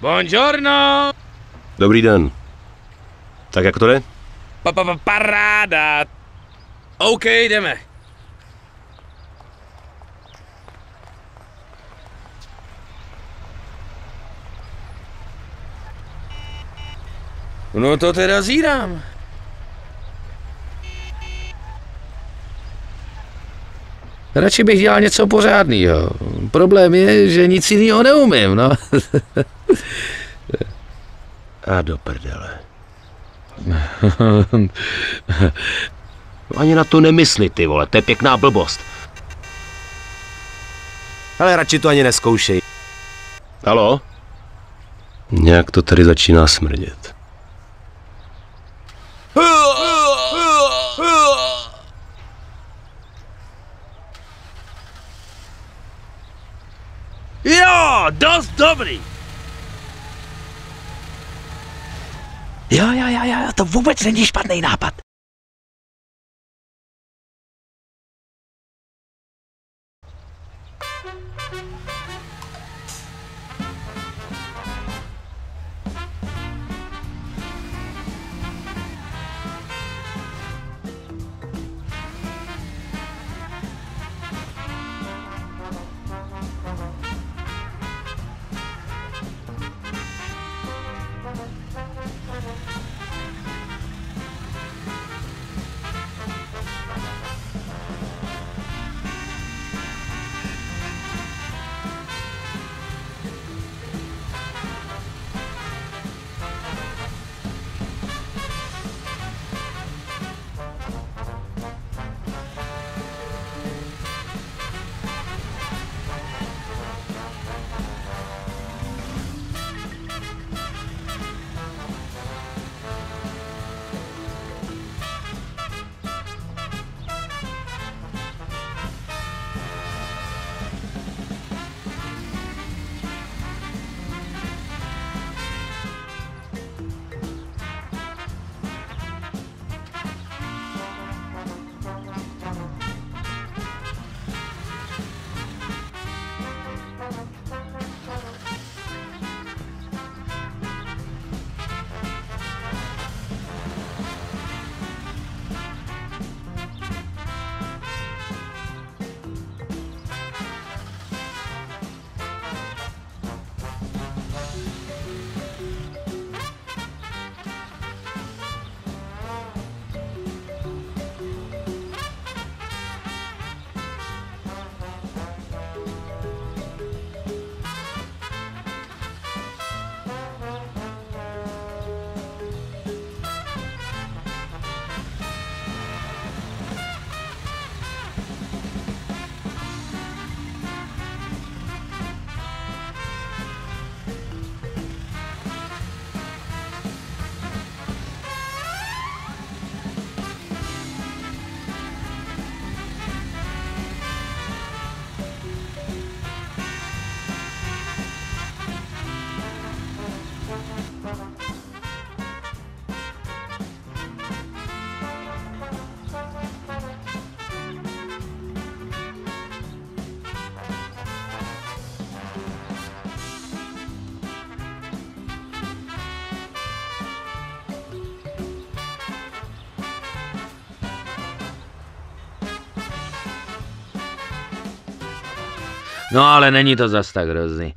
Buongiorno! Dobrý den. Tak jak to jde? Pa, pa, pa, paráda! OK, jdeme. No to teda zírám. Radši bych dělal něco pořádného. Problém je, že nic jiného neumím, no. A do prdele. Ani na to nemysli, ty vole, to je pěkná blbost. Ale radši to ani neskoušej. Halo? Nějak to tady začíná smrdět. Jo, dost dobrý. Jo, jo, jo, jo, to vůbec není špatný nápad. No ale není to zas tak hrozný.